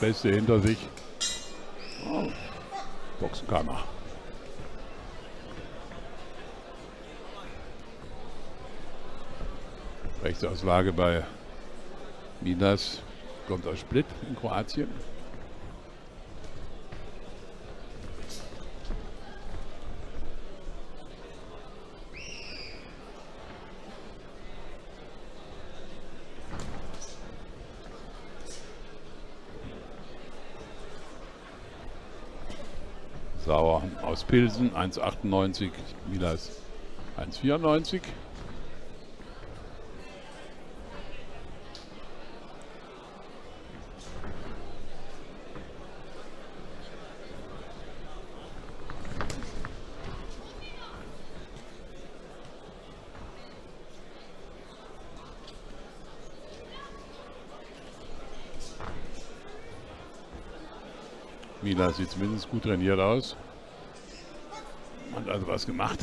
Beste hinter sich. Boxenkammer. Rechtsauslage bei Minas kommt aus Split in Kroatien. Sauer aus Pilsen 1,98, Milas 1,94. Mila sieht zumindest gut trainiert aus. Hat also was gemacht.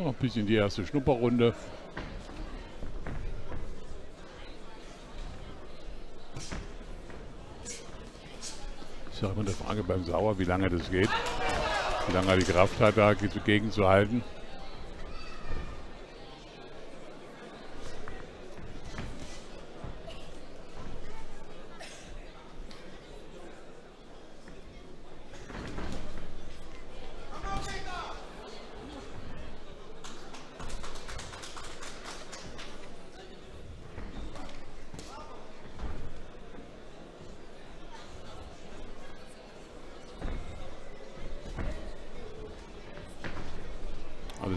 Noch ein bisschen die erste Schnupperrunde. Ist ja immer eine Frage beim Sauer, wie lange das geht. Wie lange er die Kraft hat, da dagegen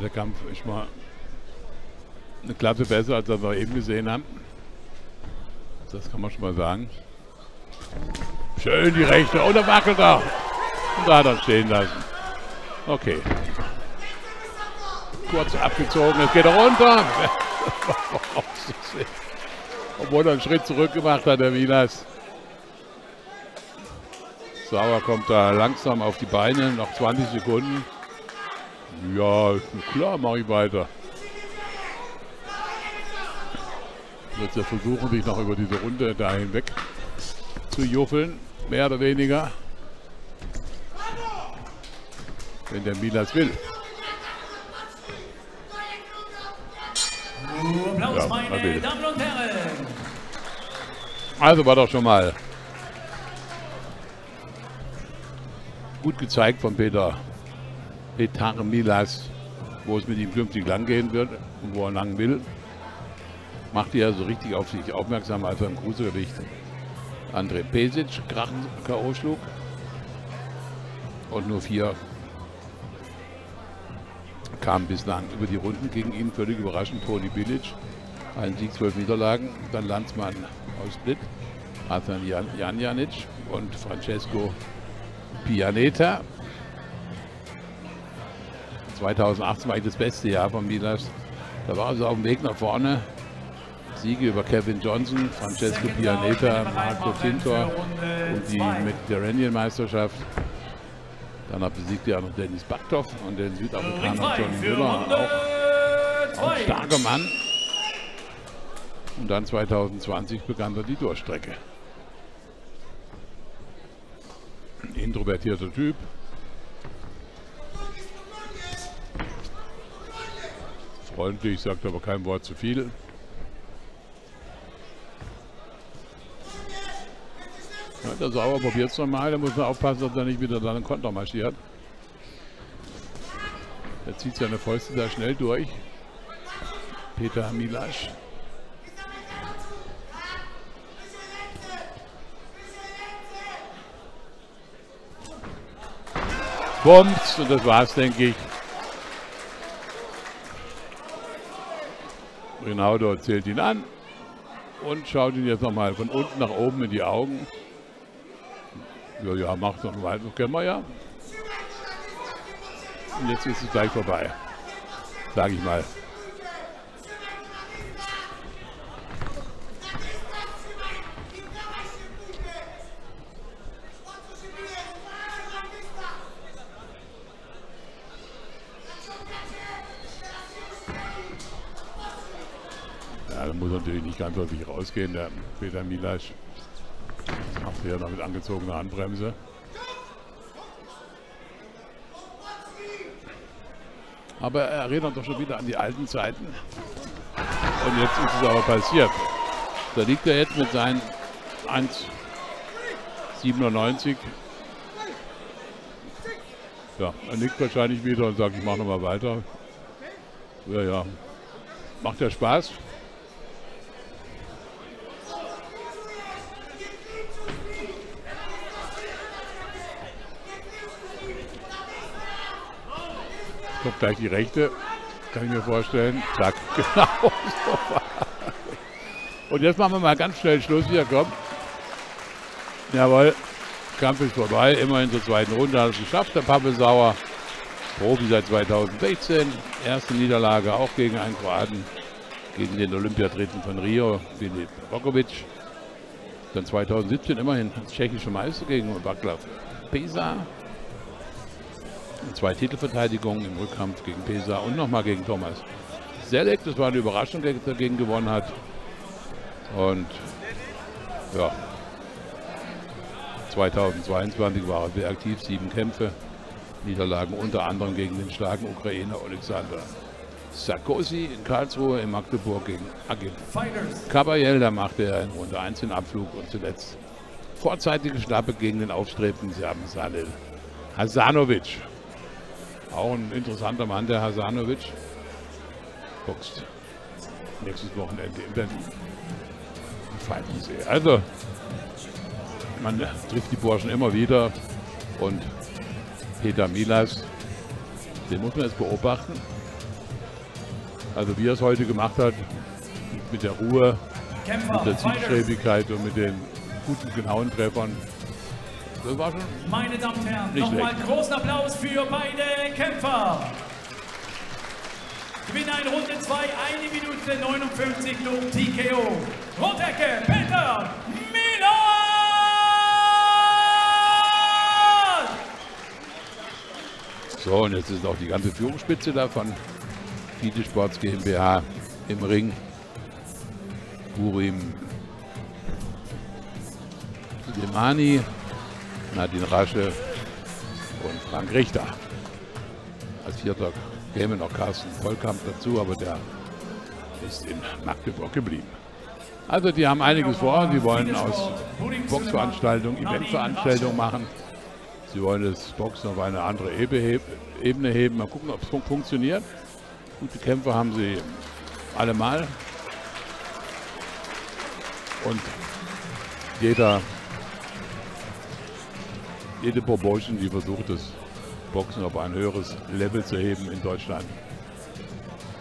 der Kampf ist mal eine Klasse besser, als wir eben gesehen haben. Das kann man schon mal sagen. Schön die rechte. Oh, da wackelt er. Und da hat er stehen lassen. Okay. Kurz abgezogen. Jetzt geht er runter. Obwohl er einen Schritt zurück gemacht hat, der Wieners. Sauer kommt da langsam auf die Beine. Noch 20 Sekunden. Ja, klar, mache ich weiter. Wird ja versuchen, sich noch über diese Runde da hinweg zu juffeln, mehr oder weniger. Wenn der Milas will. Applaus, Ja, meine. Damen und Herren. Also war doch schon mal gut gezeigt von Peter Petar Milas, wo es mit ihm künftig lang gehen wird und wo er lang will. Macht er so richtig auf sich aufmerksam, als er im Cruisergewicht André Pesic krachen K.O. schlug. Und nur vier kamen bislang über die Runden gegen ihn. Völlig überraschend Toni Bilic. Ein Sieg, zwölf Niederlagen. Dann Landsmann aus Split. Hasan Jan Janjanic und Francesco Pianeta. 2018 war eigentlich das beste Jahr von Milas. Da war also auf dem Weg nach vorne. Siege über Kevin Johnson, Francesco Pianeta, Marco Tintor und die Mediterranean-Meisterschaft. Danach besiegte er noch Dennis Backtoff und den Südafrikaner John Müller, auch, auch ein starker Mann. Und dann 2020 begann er die Durchstrecke. Ein introvertierter Typ. Freundlich, sagt aber kein Wort zu viel. Ja, der Sauer probiert es nochmal, da muss man aufpassen, dass er nicht wieder dann einen Konter marschiert. Er zieht seine Fäuste da schnell durch. Peter Milasch. Bums und das war's, denke ich. Rinaldo zählt ihn an und schaut ihn jetzt nochmal von unten nach oben in die Augen. Ja, ja, macht noch weiter, das kennen wir ja. Und jetzt ist es gleich vorbei. sage ich mal. Nicht ganz häufig rausgehen, der Peter Milasch. Macht er ja noch mit angezogener Handbremse. Aber er erinnert doch schon wieder an die alten Zeiten. Und jetzt ist es aber passiert. Da liegt er jetzt mit seinen 1,97. Ja, er nickt wahrscheinlich wieder und sagt, ich mache nochmal weiter. Ja, ja. Macht ja Spaß. Kommt gleich die rechte, kann ich mir vorstellen. Zack, genau. Und jetzt machen wir mal ganz schnell Schluss hier, komm. Jawohl, Kampf ist vorbei, immerhin zur zweiten Runde hat es geschafft, der Pappelsauer. Profi seit 2016, erste Niederlage auch gegen einen Kroaten, gegen den Olympiatreten von Rio, Filip Rokovic. Dann 2017 immerhin tschechische Meister gegen Václav Pesa, Zwei Titelverteidigungen im Rückkampf gegen Pesa und nochmal gegen Thomas Selleck. Das war eine Überraschung, der dagegen gewonnen hat. Und ja, 2022 war er sehr aktiv, sieben Kämpfe, Niederlagen unter anderem gegen den starken Ukrainer Alexander Sarkozy in Karlsruhe, in Magdeburg gegen Agil Kabayel. Da machte er in Runde 1 den Abflug und zuletzt vorzeitige Schlappe gegen den aufstrebenden Serben Salil Hasanovic. Auch ein interessanter Mann, der Hasanovic. Boxt nächstes Wochenende in Berlin. Feindensee. Also, man trifft die Burschen immer wieder. Und Peter Milas, den muss man jetzt beobachten. Also wie er es heute gemacht hat, mit der Ruhe, mit der Zielstrebigkeit und mit den guten, genauen Treffern, das war schon Meine Damen und Herren, nochmal großen Applaus für beide Kämpfer. Gewinner in Runde 2, 1 Minute 59 durch TKO. Rotecke, Peter Milan! So, und jetzt ist auch die ganze Führungsspitze da von Fide Sports GmbH im Ring. Burim Limani, Nadine Rasche und Frank Richter. Als vierter käme noch Carsten Vollkamp dazu, aber der ist in Magdeburg geblieben. Also die haben einiges vor. Sie wollen aus Boxveranstaltungen Eventveranstaltungen machen. Sie wollen das Boxen auf eine andere Ebene heben. Mal gucken, ob es fun funktioniert. Gute Kämpfe haben sie allemal. Und jeder jede Promotion, die versucht, das Boxen auf ein höheres Level zu heben in Deutschland,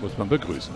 muss man begrüßen.